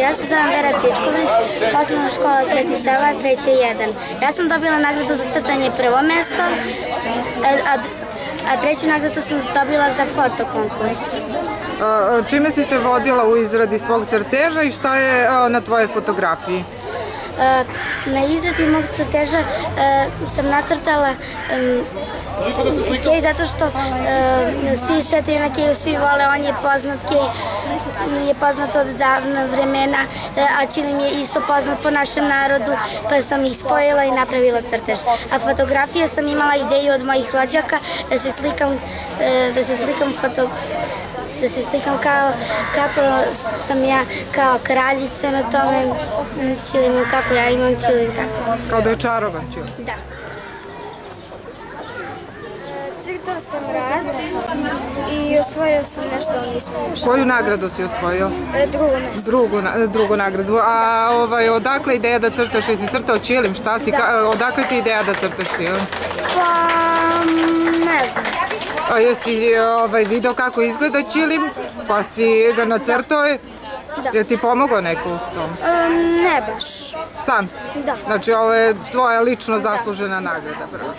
ja se zovem Vera Tričković, osnovna škola Sveti Sava, treće 1. Ja sam dobila nagradu za crtanje prvo mesto, a, a, a treću nagradu sam dobila za fotokonkurs. Čime si se vodila u izradi svog crteža i šta je na tvojoj fotografiji? E, Na izradi mog crteža e, sam nacrtala Kej zato što e, svi šetaju na Keju, svi vole, on je poznat, Kej je poznat od davna vremena, a Čili mi je isto poznat po našem narodu, pa sam ih spojila i napravila crtež. A fotografije sam imala ideju od mojih rođaka da se slikam, da se slikam foto, da se slikam kao, kako sam ja kao kraljica na tome čilimu, kako ja imam čilim tako. Kao da je čarovan ću. Da. Crtao sam rad i osvojio sam nešto, ali nisam još. Koju nagradu si osvojio? E, Drugo mesto. Drugu, na- drugu nagradu. A ovaj, odakle ideja da crtaš? Jesi crtao čilim? Šta si? Ka, odakle ti ideja da crtaš čilim? Pa, ne znam. A jesi ovaj, video kako izgleda čilim? Pa si ga nacrtao? Da. Je ti pomogao neko u tom? E, ne baš. Sam si? Da. Znači ovo je tvoja lično zaslužena nagrada. Bravo.